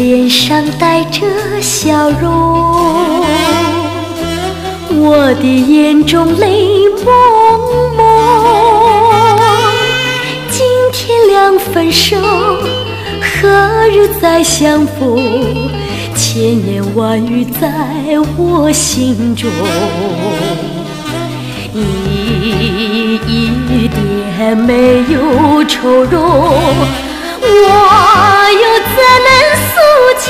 脸上带着笑容，我的眼中泪蒙蒙。今天两分手，何日再相逢？千言万语在我心中，你一点没有愁容。我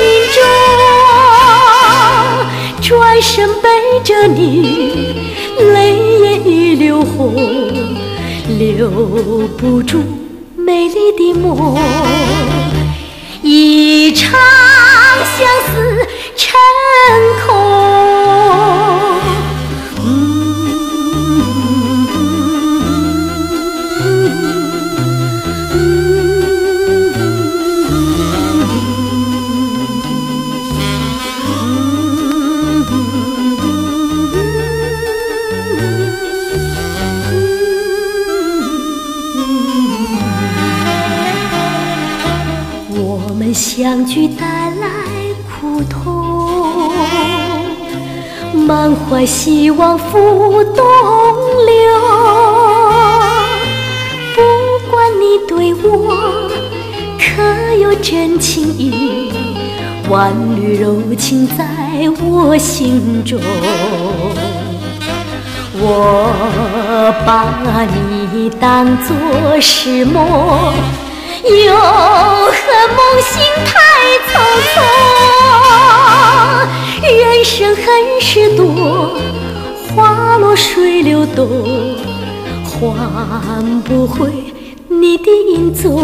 心中？转身背着你，泪眼已流红，留不住美丽的梦，一场相思相聚带来苦痛，满怀希望赴东流。不管你对我可有真情意，万缕柔情在我心中。我把你当作是梦。又何梦醒太匆匆？人生恨事多，花落水流东，换不回你的影踪。